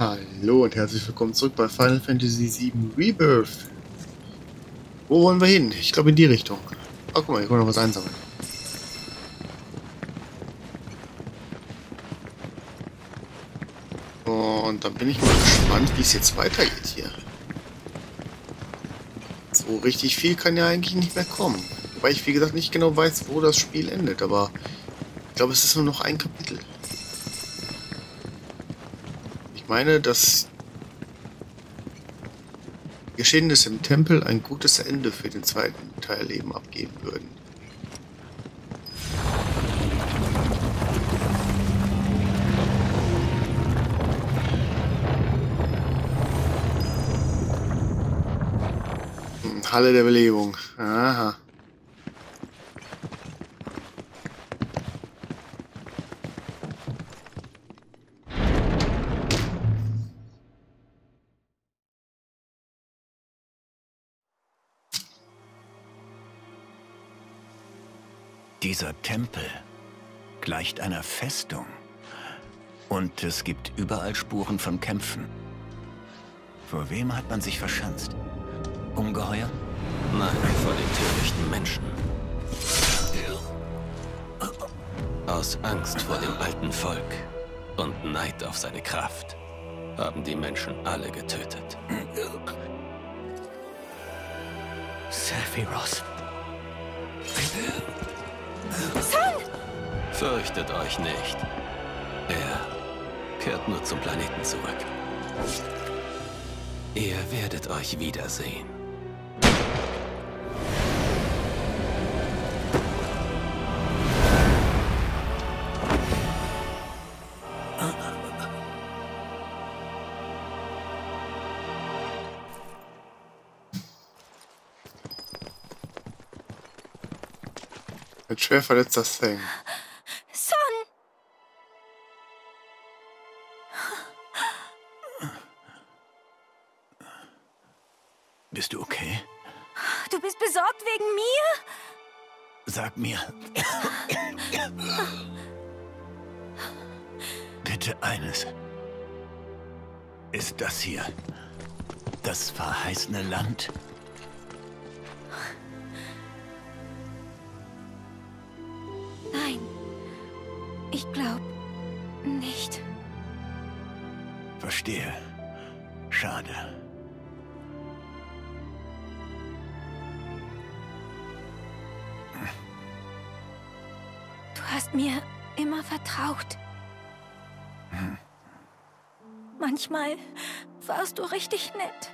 Hallo und herzlich willkommen zurück bei Final Fantasy VII Rebirth. Wo wollen wir hin? Ich glaube in die Richtung. Oh, guck mal, hier können wir noch was einsammeln. Und dann bin ich mal gespannt, wie es jetzt weitergeht hier. So richtig viel kann ja eigentlich nicht mehr kommen. Wobei ich, wie gesagt, nicht genau weiß, wo das Spiel endet. Aber ich glaube, es ist nur noch ein Kapitel. Meine, dass Geschehenes im Tempel ein gutes Ende für den zweiten Teil eben abgeben würden. Hm, Halle der Belebung. Aha. Dieser Tempel gleicht einer Festung. Und es gibt überall Spuren von Kämpfen. Vor wem hat man sich verschanzt? Ungeheuer? Nein, vor den törichten Menschen. Aus Angst vor dem alten Volk und Neid auf seine Kraft haben die Menschen alle getötet. Sephiroth. Fürchtet euch nicht. Er kehrt nur zum Planeten zurück. Ihr werdet euch wiedersehen. Ein schwer verletzter Thing. Son! Bist du okay? Du bist besorgt wegen mir? Sag mir. Bitte eines. Ist das hier das verheißene Land? Hast mir immer vertraut. Manchmal warst du richtig nett.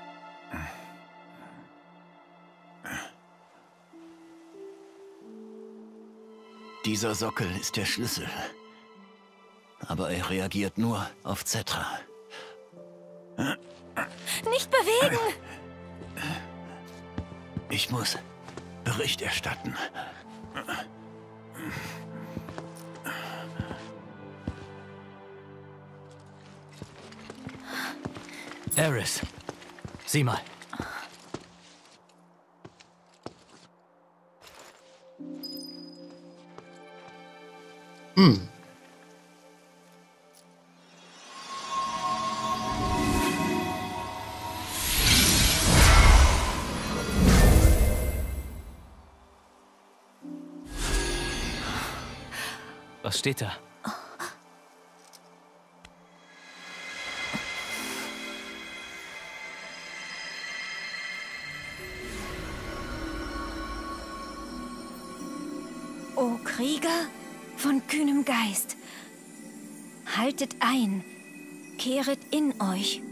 Dieser Sockel ist der Schlüssel. Aber er reagiert nur auf Zetra. Nicht bewegen! Ich muss Bericht erstatten. Eris, sieh mal. Hm. Was steht da? Krieger von kühnem Geist, haltet ein, kehret in euch.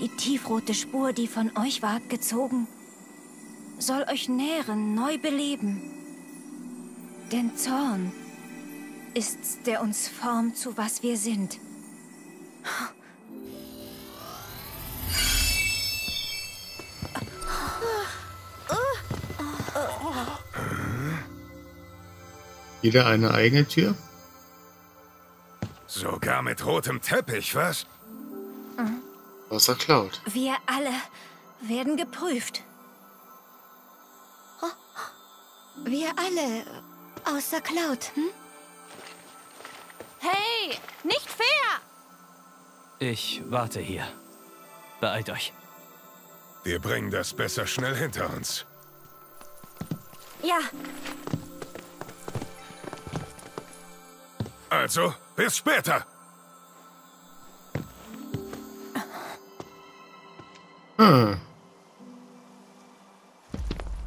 Die tiefrote Spur, die von euch ward gezogen, soll euch nähren, neu beleben. Denn Zorn ist's, der uns formt zu was wir sind. Jeder eine eigene Tür? Sogar mit rotem Teppich, was? Außer Cloud. Wir alle werden geprüft. Wir alle, außer Cloud, hm? Hey, nicht fair! Ich warte hier. Beeilt euch. Wir bringen das besser schnell hinter uns. Ja, Also, bis später. Hm.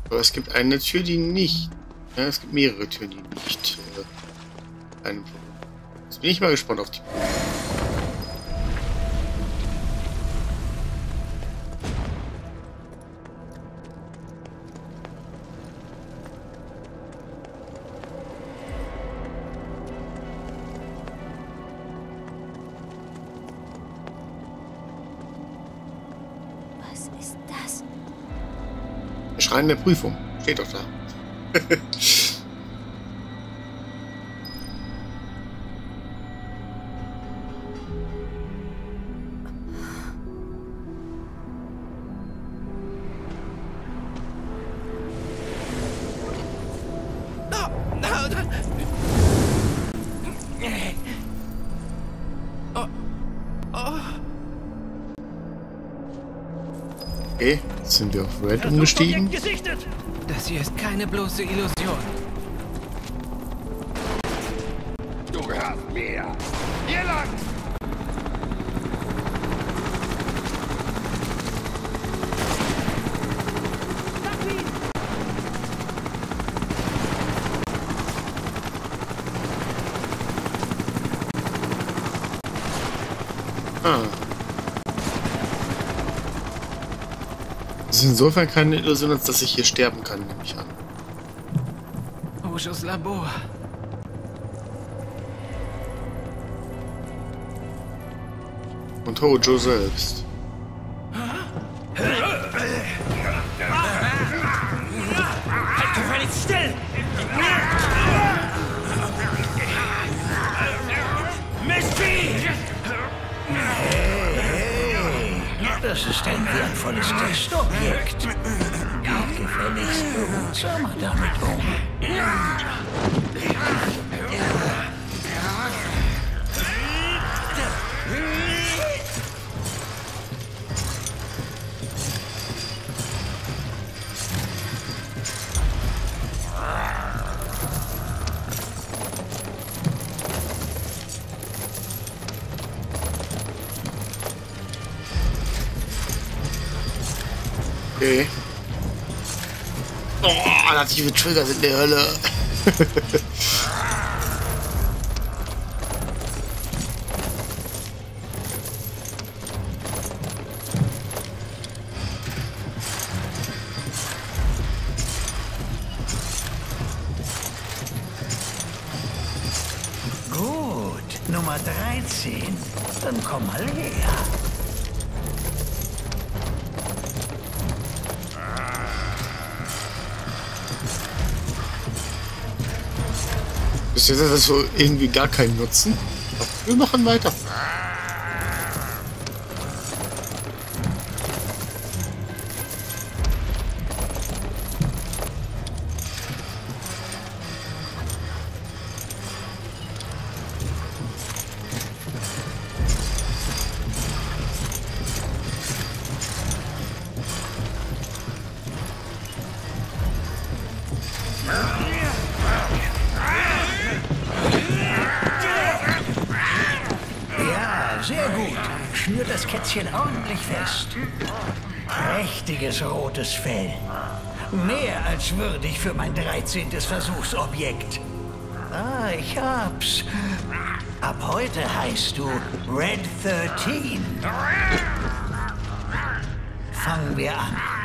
Aber es gibt eine Tür, die nicht. Ja, es gibt mehrere Türen, die nicht. Äh, einen, Jetzt bin ich mal gespannt auf die. Schrein Prüfung. Steht doch da. Red umgestiegen. Das hier ist keine bloße Illusion. Du gehörst mir. Hier lang. Ah. Das ist insofern keine Illusion, als dass ich hier sterben kann, nehme ich an. Ojos Labor. Und Hojo selbst. Oh, native Trigger sind in der Hölle. Gut, Nummer 13. Dann komm mal her. Jetzt hat das so irgendwie gar keinen Nutzen. Wir machen weiter. Würdig für mein 13. Versuchsobjekt. Ah, ich hab's. Ab heute heißt du Red 13. Fangen wir an.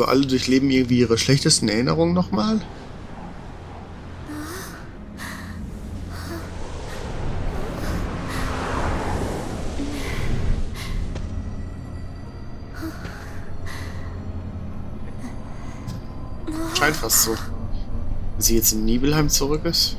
Also alle durchleben irgendwie ihre schlechtesten Erinnerungen nochmal? Scheint fast so. Wenn sie jetzt in Nibelheim zurück ist?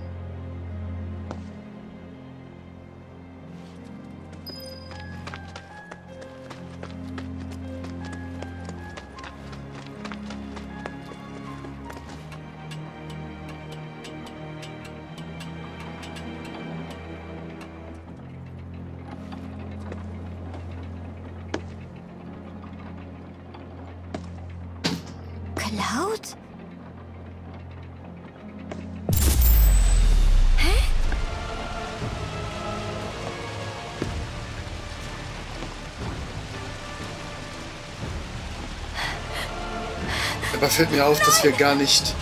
Aber fällt mir auf, dass wir gar nicht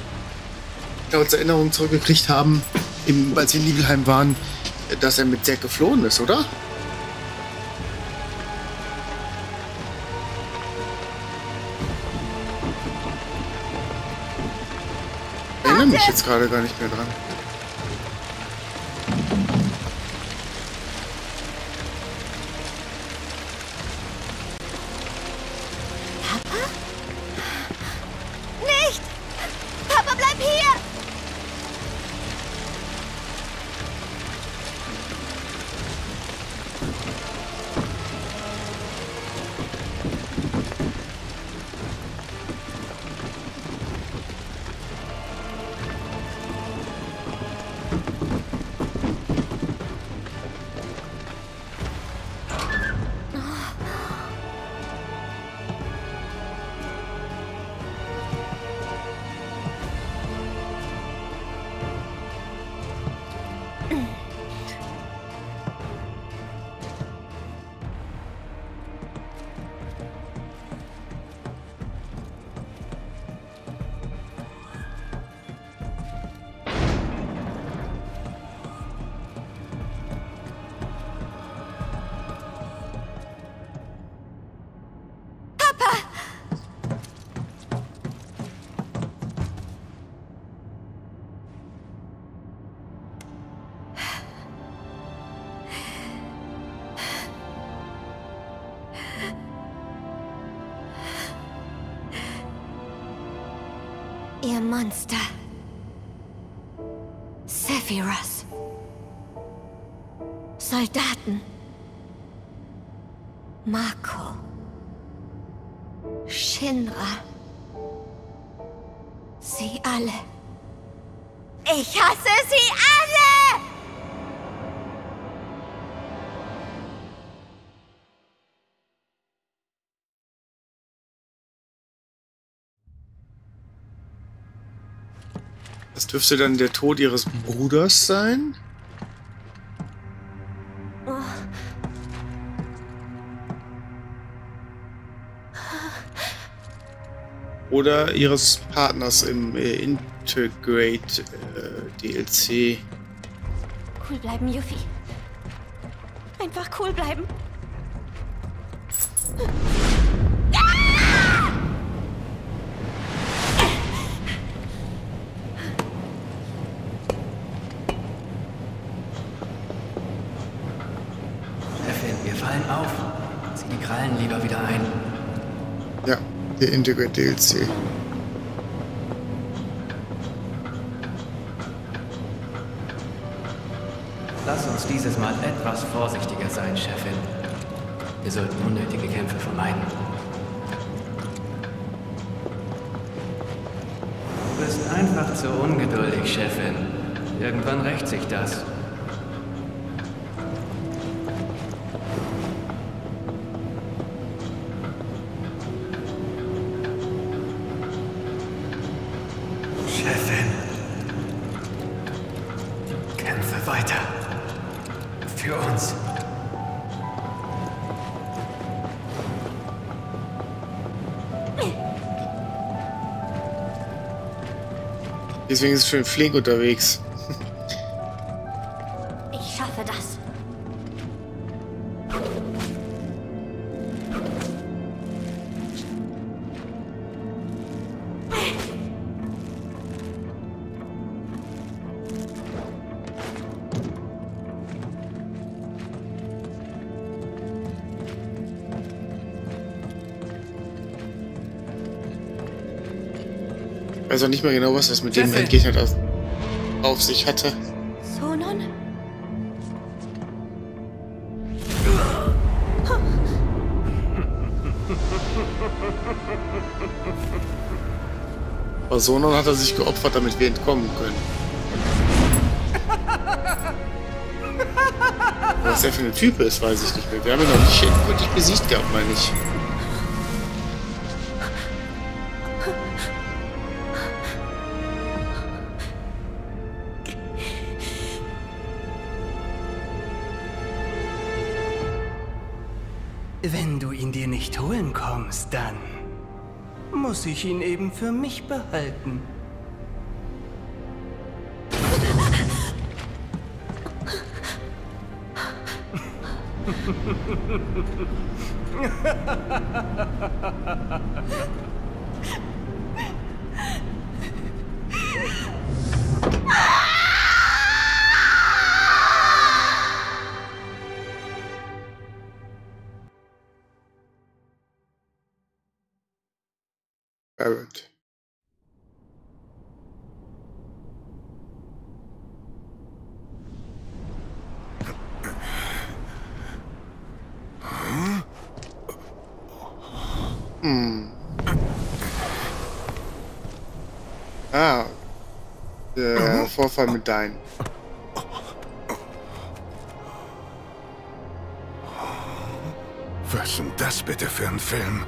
Clouds Erinnerung zurückgekriegt haben, im, als wir in Nibelheim waren, dass er mit Zack geflohen ist, oder? Ich erinnere mich jetzt gerade gar nicht mehr dran. Monster. Sephiroth. Soldaten. Mako. Shinra. Sie alle. Ich hasse sie alle! Dürfte dann der Tod ihres Bruders sein? Oder ihres Partners im äh, Integrate äh, DLC. Cool bleiben, Yuffie. Einfach cool bleiben. Chefin, wir fallen auf. Zieh die Krallen lieber wieder ein. Ja, der Integrate DLC. Lass uns dieses Mal etwas vorsichtiger sein, Chefin. Wir sollten unnötige Kämpfe vermeiden. Du bist einfach zu ungeduldig, Chefin. Irgendwann rächt sich das. Deswegen ist es schön flink unterwegs. Weiß auch nicht mehr genau, was das mit dem Chefin. Endgegner da auf sich hatte. Sonon? Aber Sonon hat er sich geopfert, damit wir entkommen können. Was der für ein Typ ist, weiß ich nicht mehr. Wir haben ihn noch nicht endgültig besiegt gehabt, meine ich. Nicht holen kommst, dann muss ich ihn eben für mich behalten. Vorfall mit deinen. Was ist denn das bitte für ein Film?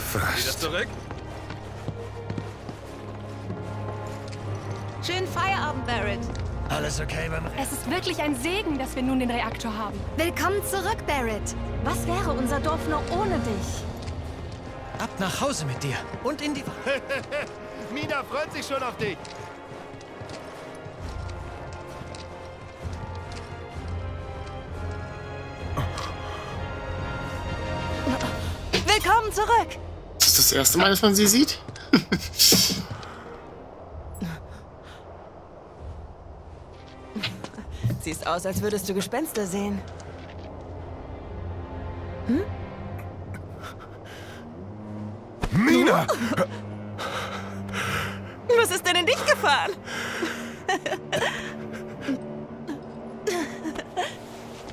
Fast. Wieder zurück? Schönen Feierabend, Barrett. Alles okay beim Es ist wirklich ein Segen, dass wir nun den Reaktor haben. Willkommen zurück, Barrett. Was wäre unser Dorf noch ohne dich? Ab nach Hause mit dir und in die... Mina freut sich schon auf dich. Willkommen zurück. Das ist das erste Mal, dass man sie sieht? Siehst aus, als würdest du Gespenster sehen. Mina! Was ist denn in dich gefahren?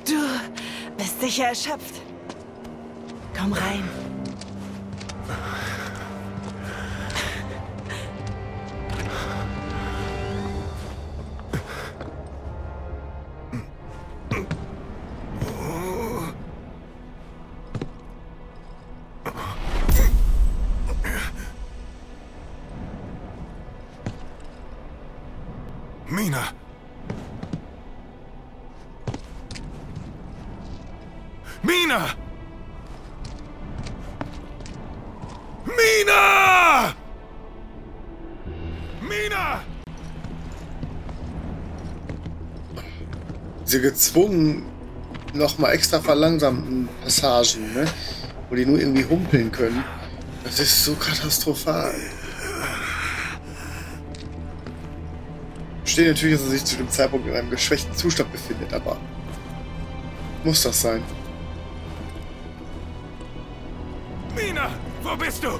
Du bist sicher erschöpft. Komm rein. Diese gezwungen nochmal extra verlangsamten Passagen, ne? Wo die nur irgendwie humpeln können. Das ist so katastrophal. Verstehe natürlich, dass er sich zu dem Zeitpunkt in einem geschwächten Zustand befindet, aber muss das sein? Mina! Wo bist du?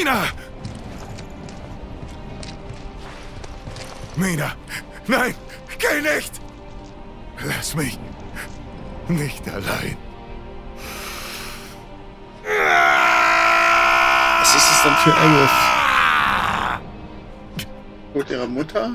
Mina! Mina! Nein! Geh nicht! Lass mich nicht allein. Was ist es denn für Engels? Tod ihrer Mutter?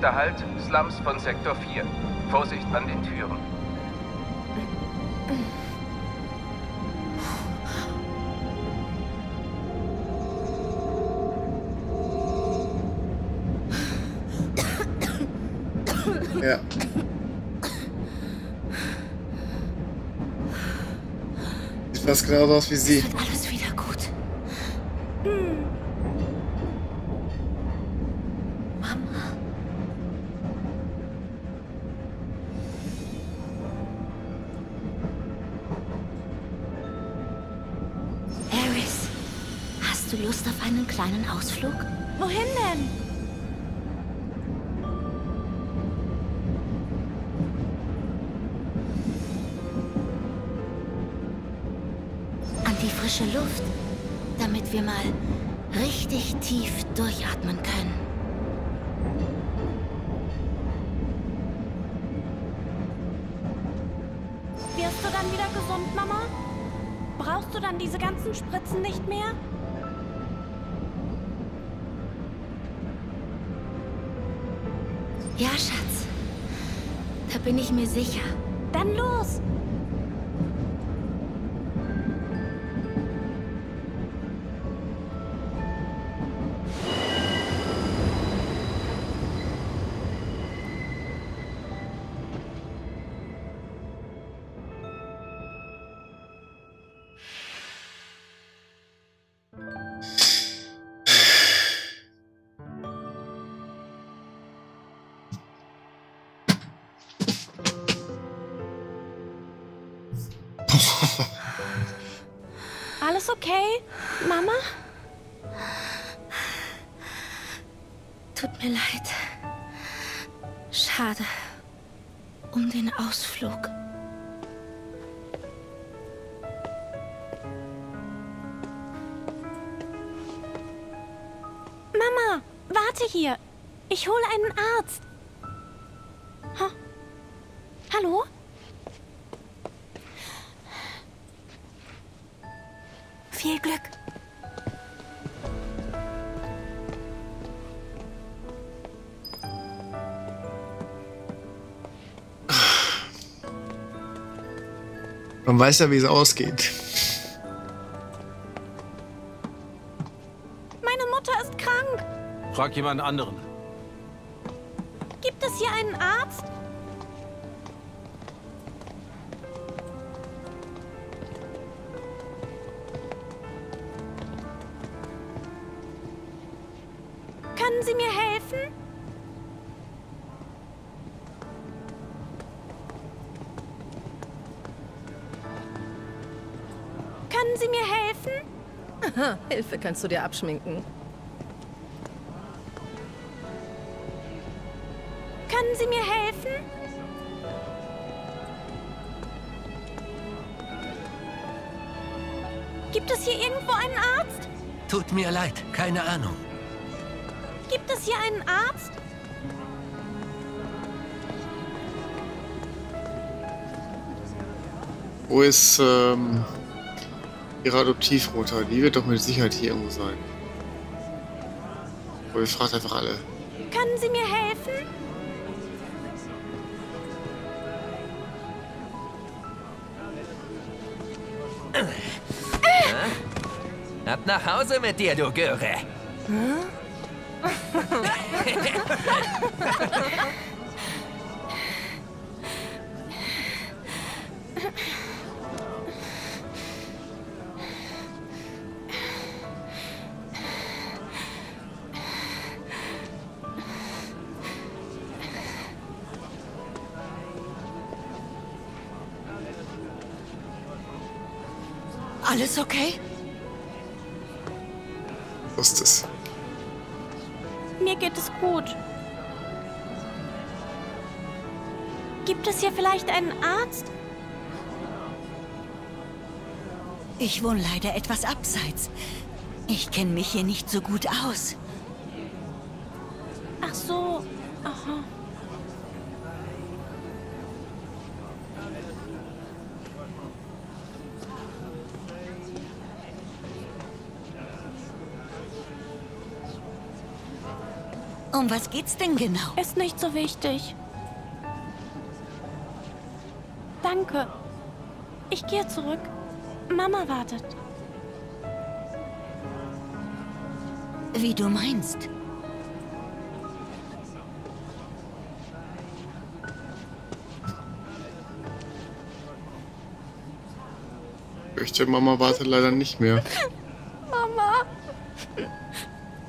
Nächster Halt, Slums von Sektor 4. Vorsicht an den Türen. Ja. Sieht fast genauso aus wie sie. Alles wieder gut. Einen kleinen Ausflug? Wohin denn? An die frische Luft, damit wir mal richtig tief durchatmen können. Wirst du dann wieder gesund, Mama? Brauchst du dann diese ganzen Spritzen nicht mehr? Ja, Schatz. Da bin ich mir sicher. Dann los! Ich hole einen Arzt. Ha? Hallo? Viel Glück. Man weiß ja, wie es ausgeht. Meine Mutter ist krank. Frag jemand anderen. Hier einen Arzt? Können Sie mir helfen? Können Sie mir helfen? Hilfe kannst du dir abschminken. Können Sie mir helfen? Gibt es hier irgendwo einen Arzt? Tut mir leid, keine Ahnung. Gibt es hier einen Arzt? Wo ist ähm, ihre Adoptivmutter? Die wird doch mit Sicherheit hier irgendwo sein. Aber ich fragt einfach alle. Können Sie mir helfen? Nach Hause mit dir, du Göre. Alles okay? Wusste es. Mir geht es gut. Gibt es hier vielleicht einen Arzt? Ich wohne leider etwas abseits. Ich kenne mich hier nicht so gut aus. Ach so. Aha. Um was geht's denn genau? Ist nicht so wichtig. Danke. Ich gehe zurück. Mama wartet. Wie du meinst. Fürchte, Mama wartet leider nicht mehr. Mama.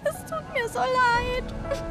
Es tut mir so leid.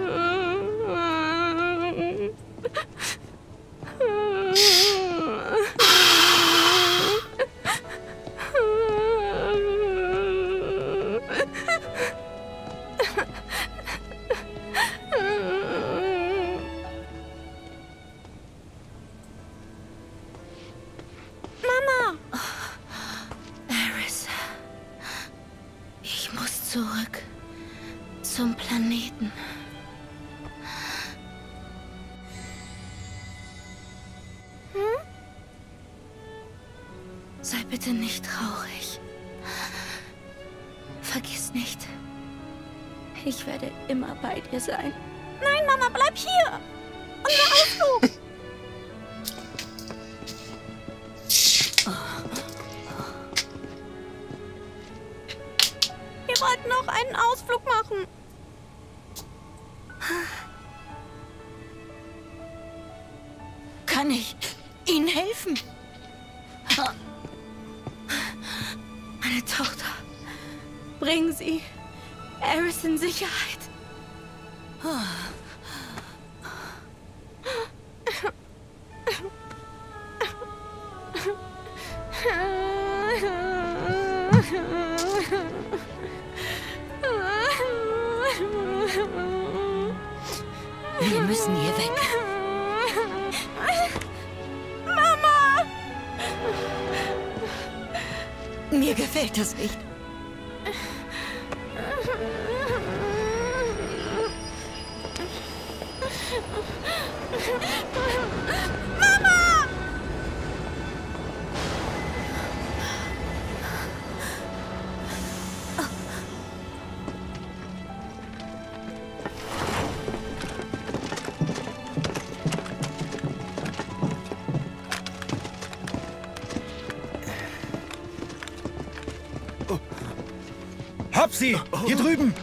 Machen. Kann ich Ihnen helfen? Meine Tochter. Bringen Sie Eris in Sicherheit. Mama! Hab sie! Hier drüben!